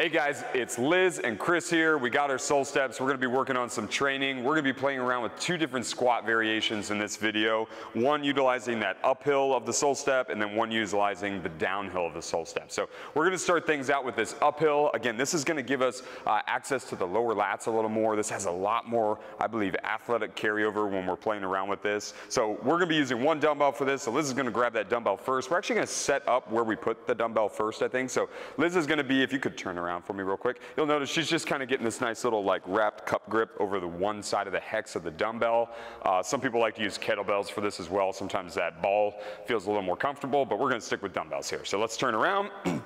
Hey guys, it's Liz and Chris here. We got our SoleSteps. We're gonna be working on some training. We're gonna be playing around with two different squat variations in this video. One utilizing that uphill of the SoleStep and then one utilizing the downhill of the SoleStep. So we're gonna start things out with this uphill. Again, this is gonna give us uh, access to the lower lats a little more. This has a lot more, I believe, athletic carryover when we're playing around with this. So we're gonna be using one dumbbell for this. So Liz is gonna grab that dumbbell first. We're actually gonna set up where we put the dumbbell first, I think. So Liz is gonna be, if you could turn around around for me real quick. You'll notice she's just kind of getting this nice little like wrapped cup grip over the one side of the hex of the dumbbell. Uh, some people like to use kettlebells for this as well. Sometimes that ball feels a little more comfortable, but we're gonna stick with dumbbells here. So let's turn around.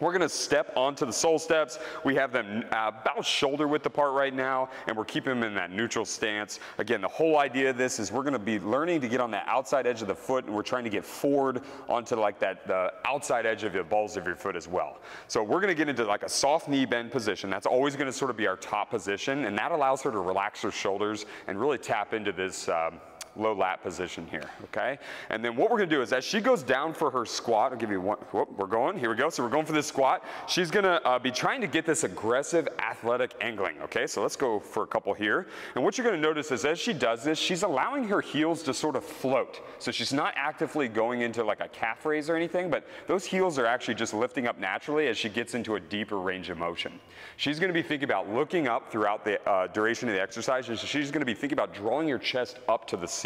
We're gonna step onto the sole steps. We have them uh, about shoulder width apart right now, and we're keeping them in that neutral stance. Again, the whole idea of this is we're gonna be learning to get on the outside edge of the foot, and we're trying to get forward onto like that, the outside edge of the balls of your foot as well. So we're gonna get into like a soft knee bend position. That's always gonna sort of be our top position, and that allows her to relax her shoulders and really tap into this um, low lat position here, okay? And then what we're gonna do is as she goes down for her squat, I'll give you one, whoop, we're going, here we go. So we're going for this squat. She's gonna uh, be trying to get this aggressive athletic angling, okay? So let's go for a couple here. And what you're gonna notice is as she does this, she's allowing her heels to sort of float. So she's not actively going into like a calf raise or anything, but those heels are actually just lifting up naturally as she gets into a deeper range of motion. She's gonna be thinking about looking up throughout the uh, duration of the exercise, and she's gonna be thinking about drawing your chest up to the.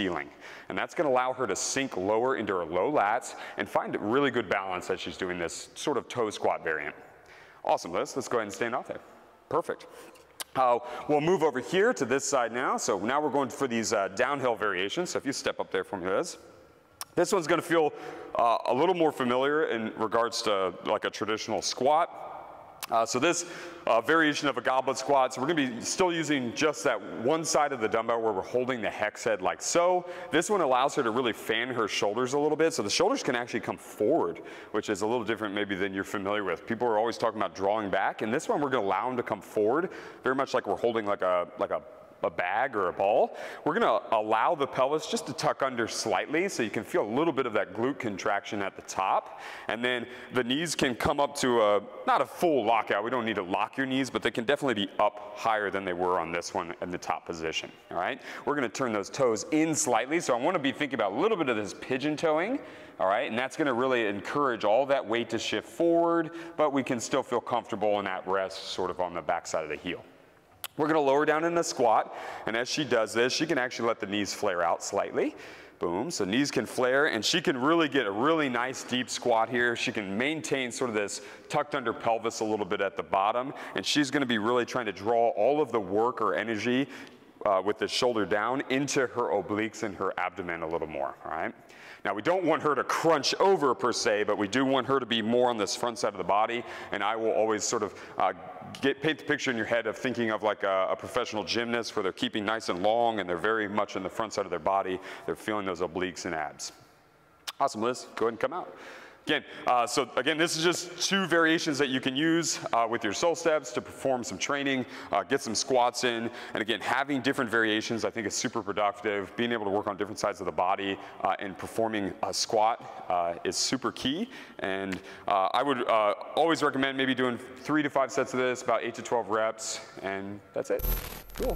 And that's gonna allow her to sink lower into her low lats and find a really good balance as she's doing this sort of toe squat variant. Awesome, Liz. Let's go ahead and stand off there. Perfect. Uh, we'll move over here to this side now. So now we're going for these uh, downhill variations. So if you step up there for me, Liz. This one's gonna feel uh, a little more familiar in regards to like a traditional squat. Uh, so this uh, variation of a goblet squat, so we're gonna be still using just that one side of the dumbbell where we're holding the hex head like so. This one allows her to really fan her shoulders a little bit, so the shoulders can actually come forward, which is a little different maybe than you're familiar with. People are always talking about drawing back, and this one we're gonna allow them to come forward, very much like we're holding like a, like a a bag or a ball, we're gonna allow the pelvis just to tuck under slightly so you can feel a little bit of that glute contraction at the top. And then the knees can come up to a, not a full lockout, we don't need to lock your knees, but they can definitely be up higher than they were on this one in the top position, all right? We're gonna turn those toes in slightly, so I wanna be thinking about a little bit of this pigeon toeing, all right? And that's gonna really encourage all that weight to shift forward, but we can still feel comfortable in that rest sort of on the backside of the heel. We're gonna lower down in a squat, and as she does this, she can actually let the knees flare out slightly. Boom, so knees can flare, and she can really get a really nice deep squat here. She can maintain sort of this tucked under pelvis a little bit at the bottom, and she's gonna be really trying to draw all of the work or energy uh, with the shoulder down into her obliques and her abdomen a little more, all right? Now we don't want her to crunch over per se, but we do want her to be more on this front side of the body, and I will always sort of uh, get, paint the picture in your head of thinking of like a, a, professional gymnast where they're keeping nice and long and they're very much in the front side of their body. They're feeling those obliques and abs. Awesome, Liz. Go ahead and come out. Again, uh, so again, this is just two variations that you can use uh, with your SoleSteps to perform some training, uh, get some squats in. And again, having different variations I think is super productive. Being able to work on different sides of the body uh, and performing a squat uh, is super key. And uh, I would always recommend maybe doing three to five sets of this, about eight to 12 reps, and that's it. Cool.